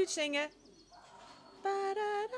huge sing Ba-da-da.